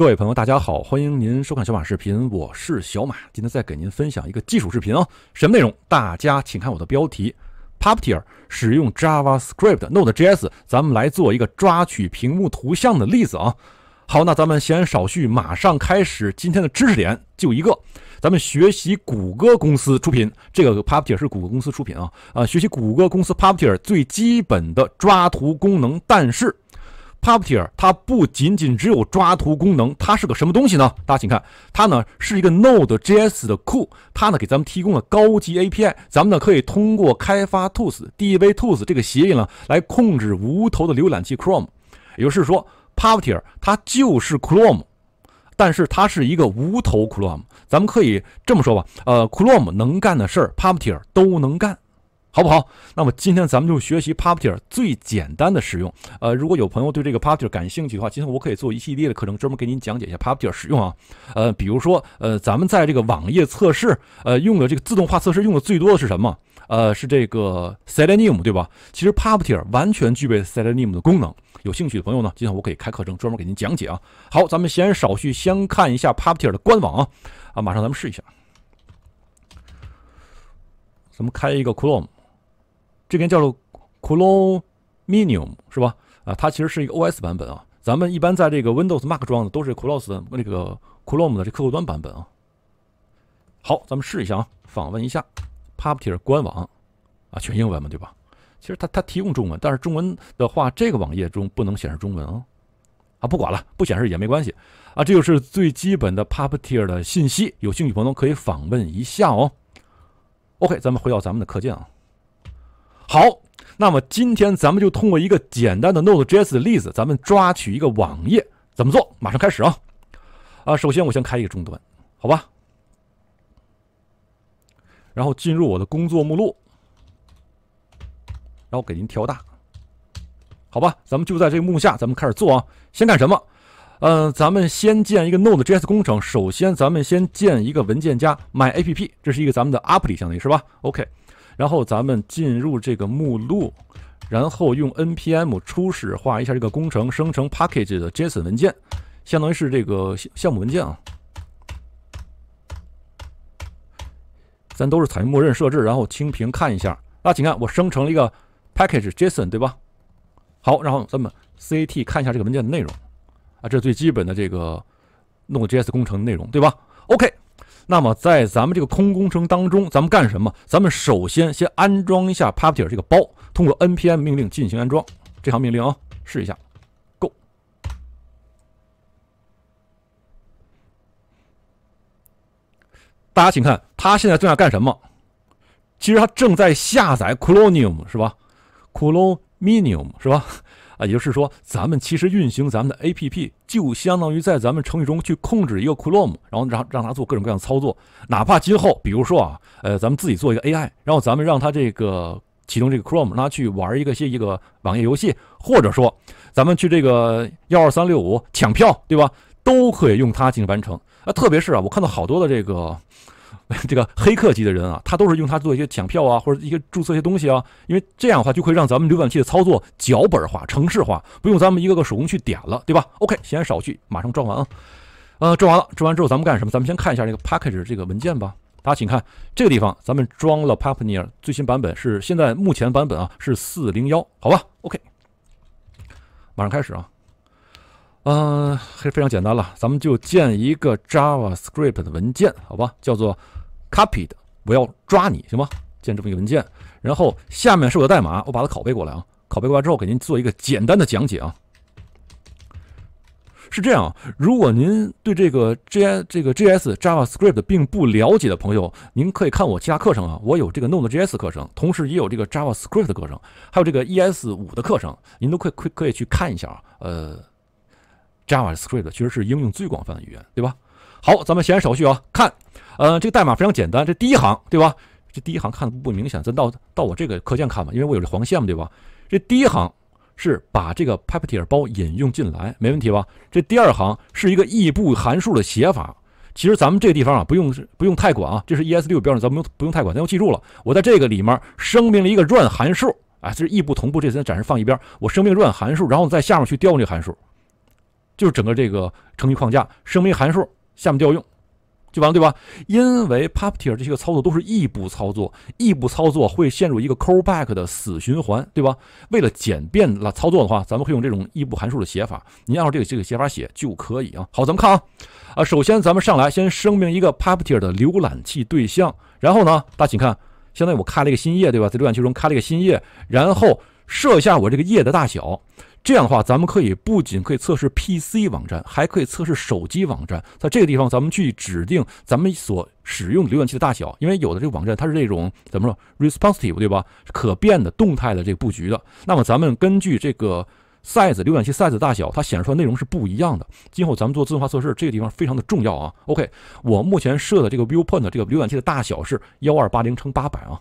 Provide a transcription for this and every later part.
各位朋友，大家好，欢迎您收看小马视频，我是小马。今天再给您分享一个技术视频啊，什么内容？大家请看我的标题：Puppeteer 使用 JavaScript Node.js，咱们来做一个抓取屏幕图像的例子啊。好，那咱们闲言少叙，马上开始今天的知识点，就一个，咱们学习谷歌公司出品，这个 Puppeteer 是谷歌公司出品啊啊，学习谷歌公司 Puppeteer 最基本的抓图功能，但是。Puppeteer 它不仅仅只有抓图功能，它是个什么东西呢？大家请看，它呢是一个 Node.js 的库，它呢给咱们提供了高级 API，咱们呢可以通过开发 Tools DevTools 这个协议呢来控制无头的浏览器 Chrome，也就是说，Puppeteer 它就是 Chrome，但是它是一个无头 Chrome，咱们可以这么说吧，呃，Chrome 能干的事儿，Puppeteer 都能干。好不好？那么今天咱们就学习 Puppeteer 最简单的使用。呃，如果有朋友对这个 Puppeteer 感兴趣的话，今天我可以做一系列的课程，专门给您讲解一下 Puppeteer 使用啊。呃，比如说，呃，咱们在这个网页测试，呃，用的这个自动化测试用的最多的是什么？呃，是这个 Selenium，对吧？其实 Puppeteer 完全具备 Selenium 的功能。有兴趣的朋友呢，今天我可以开课程，专门给您讲解啊。好，咱们闲言少叙，先看一下 Puppeteer 的官网啊。啊，马上咱们试一下。咱们开一个 Chrome。这边叫做 Chromium 是吧？啊，它其实是一个 OS 版本啊。咱们一般在这个 Windows Mac 装的都是 Chrome 的那个 Chrome 的这客户端版本啊。好，咱们试一下啊，访问一下 Puppeteer 官网啊，全英文嘛，对吧？其实它它提供中文，但是中文的话，这个网页中不能显示中文啊。啊，不管了，不显示也没关系啊。这就是最基本的 Puppeteer 的信息，有兴趣朋友可以访问一下哦。OK，咱们回到咱们的课件啊。好，那么今天咱们就通过一个简单的 Node.js 的例子，咱们抓取一个网页怎么做？马上开始啊！啊，首先我先开一个终端，好吧？然后进入我的工作目录，然后给您调大，好吧？咱们就在这个幕下，咱们开始做啊。先干什么？嗯，咱们先建一个 Node.js 工程。首先，咱们先建一个文件夹 MyApp，这是一个咱们的 app 里，相当于是吧？OK。然后咱们进入这个目录，然后用 npm 初始化一下这个工程，生成 package 的 JSON 文件，相当于是这个项目文件啊。咱都是采用默认设置，然后清屏看一下。那请看，我生成了一个 package JSON，对吧？好，然后咱们 cat 看一下这个文件的内容啊，这是最基本的这个 Node.js 工程内容，对吧？OK。那么在咱们这个空工程当中，咱们干什么？咱们首先先安装一下 Puppeteer 这个包，通过 npm 命令进行安装。这行命令啊，试一下，Go。大家请看，它现在正在干什么？其实它正在下载 Chromium 是吧？Chromium 是吧？啊，也就是说，咱们其实运行咱们的 A P P，就相当于在咱们程序中去控制一个 Chrome，然后让让它做各种各样的操作。哪怕今后，比如说啊，呃，咱们自己做一个 A I，然后咱们让它这个启动这个 Chrome，让它去玩一个些一个网页游戏，或者说咱们去这个幺二三六五抢票，对吧？都可以用它进行完成。啊，特别是啊，我看到好多的这个。这个黑客级的人啊，他都是用它做一些抢票啊，或者一些注册一些东西啊，因为这样的话就会让咱们浏览器的操作脚本化、程式化，不用咱们一个个手工去点了，对吧？OK，闲言少叙，马上装完啊。呃，装完了，装完之后咱们干什么？咱们先看一下这个 package 这个文件吧。大家请看这个地方，咱们装了 Puppeteer 最新版本是现在目前版本啊是四零幺，好吧？OK，马上开始啊。嗯，还非常简单了，咱们就建一个 JavaScript 的文件，好吧？叫做 copied，我要抓你，行吗？建这么一个文件，然后下面是我的代码，我把它拷贝过来啊。拷贝过来之后，给您做一个简单的讲解啊。是这样，如果您对这个 J 这个 JS JavaScript 并不了解的朋友，您可以看我其他课程啊。我有这个 Node.js 课程，同时也有这个 JavaScript 的课程，还有这个 ES 五的课程，您都可以可可以去看一下啊。呃，JavaScript 其实是应用最广泛的语言，对吧？好，咱们闲言少叙啊，看，呃，这个代码非常简单，这第一行，对吧？这第一行看的不明显，咱到到我这个课件看吧，因为我有这黄线嘛，对吧？这第一行是把这个 Puppeteer 包引用进来，没问题吧？这第二行是一个异步函数的写法，其实咱们这个地方啊，不用不用太管啊，这是 ES6 标准，咱们不用不用太管，咱要记住了，我在这个里面声明了一个 run 函数，哎，这是异步同步，这先暂时放一边，我声明 run 函数，然后在下面去调用这个函数。就是整个这个程序框架，声明函数下面调用。就完了，对吧？因为 Puppeteer 这些个操作都是异步操作，异步操作会陷入一个 callback 的死循环，对吧？为了简便了操作的话，咱们会用这种异步函数的写法，你按照这个这个写法写就可以啊。好，咱们看啊，啊，首先咱们上来先声明一个 Puppeteer 的浏览器对象，然后呢，大家请看，现在我开了一个新页，对吧？在浏览器中开了一个新页，然后设一下我这个页的大小。这样的话，咱们可以不仅可以测试 PC 网站，还可以测试手机网站。在这个地方，咱们去指定咱们所使用浏览器的大小，因为有的这个网站它是这种怎么说 responsive 对吧？可变的、动态的这个布局的。那么咱们根据这个 size 浏览器 size 大小，它显示出来内容是不一样的。今后咱们做自动化测试，这个地方非常的重要啊。OK，我目前设的这个 viewpoint 这个浏览器的大小是幺二八零乘八百啊。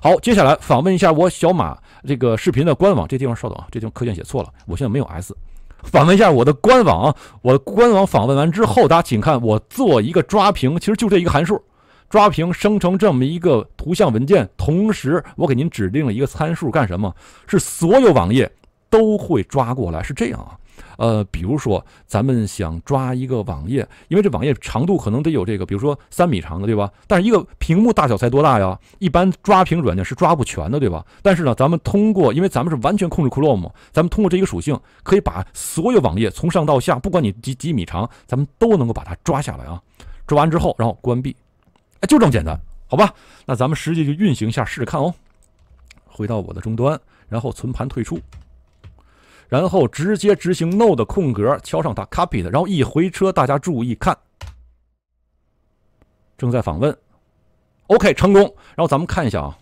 好，接下来访问一下我小马这个视频的官网。这地方稍等啊，这地方课件写错了，我现在没有 S。访问一下我的官网，我的官网访问完之后，大家请看，我做一个抓屏，其实就这一个函数，抓屏生成这么一个图像文件。同时，我给您指定了一个参数，干什么？是所有网页都会抓过来，是这样啊。呃，比如说，咱们想抓一个网页，因为这网页长度可能得有这个，比如说三米长的，对吧？但是一个屏幕大小才多大呀？一般抓屏软件是抓不全的，对吧？但是呢，咱们通过，因为咱们是完全控制 Chrome，咱们通过这一个属性，可以把所有网页从上到下，不管你几几米长，咱们都能够把它抓下来啊。抓完之后，然后关闭，哎，就这么简单，好吧？那咱们实际就运行一下试试看哦。回到我的终端，然后存盘退出。然后直接执行 node 空格，敲上它 copy 的，然后一回车，大家注意看，正在访问，OK 成功。然后咱们看一下啊，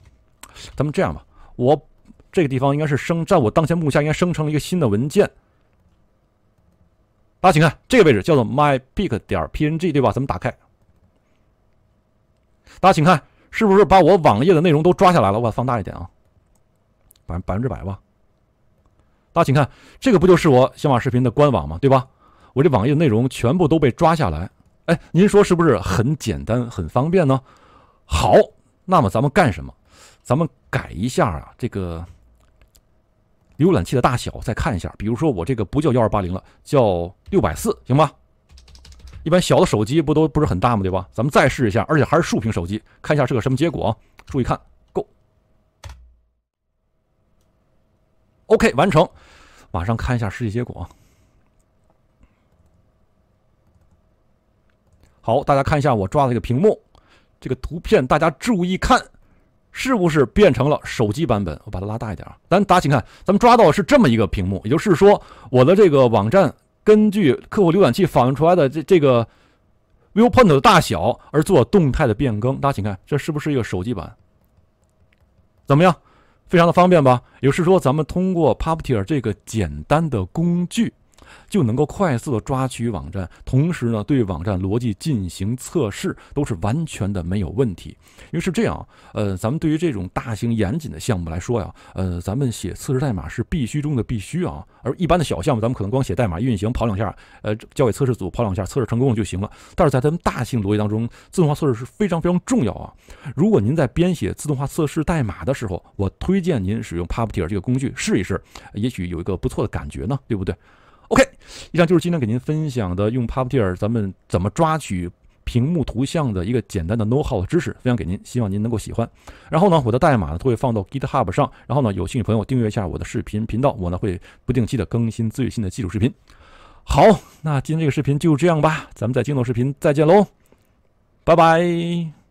咱们这样吧，我这个地方应该是生，在我当前目下应该生成了一个新的文件。大家请看这个位置叫做 mypic 点 png，对吧？咱们打开，大家请看，是不是把我网页的内容都抓下来了？我把放大一点啊，百百分之百吧。大家请看，这个不就是我小马视频的官网吗？对吧？我这网页内容全部都被抓下来。哎，您说是不是很简单、很方便呢？好，那么咱们干什么？咱们改一下啊，这个浏览器的大小，再看一下。比如说我这个不叫幺二八零了，叫六百四，行吧？一般小的手机不都不是很大吗？对吧？咱们再试一下，而且还是竖屏手机，看一下是个什么结果。注意看。OK，完成，马上看一下实际结果。好，大家看一下我抓的这个屏幕，这个图片大家注意看，是不是变成了手机版本？我把它拉大一点啊。咱大家请看，咱们抓到的是这么一个屏幕，也就是说，我的这个网站根据客户浏览器访问出来的这这个 viewpoint 的大小而做动态的变更。大家请看，这是不是一个手机版？怎么样？非常的方便吧？也是说，咱们通过 Puppeteer 这个简单的工具。就能够快速的抓取网站，同时呢，对网站逻辑进行测试，都是完全的没有问题。因为是这样，呃，咱们对于这种大型严谨的项目来说呀，呃，咱们写测试代码是必须中的必须啊。而一般的小项目，咱们可能光写代码运行跑两下，呃，交给测试组跑两下，测试成功了就行了。但是在咱们大型逻辑当中，自动化测试是非常非常重要啊。如果您在编写自动化测试代码的时候，我推荐您使用 Puppeteer 这个工具试一试，也许有一个不错的感觉呢，对不对以上就是今天给您分享的用 Puppeteer 咱们怎么抓取屏幕图像的一个简单的 know how 的知识，分享给您，希望您能够喜欢。然后呢，我的代码呢都会放到 GitHub 上，然后呢，有兴趣朋友订阅一下我的视频频道，我呢会不定期的更新最新的技术视频。好，那今天这个视频就这样吧，咱们在精总视频再见喽，拜拜。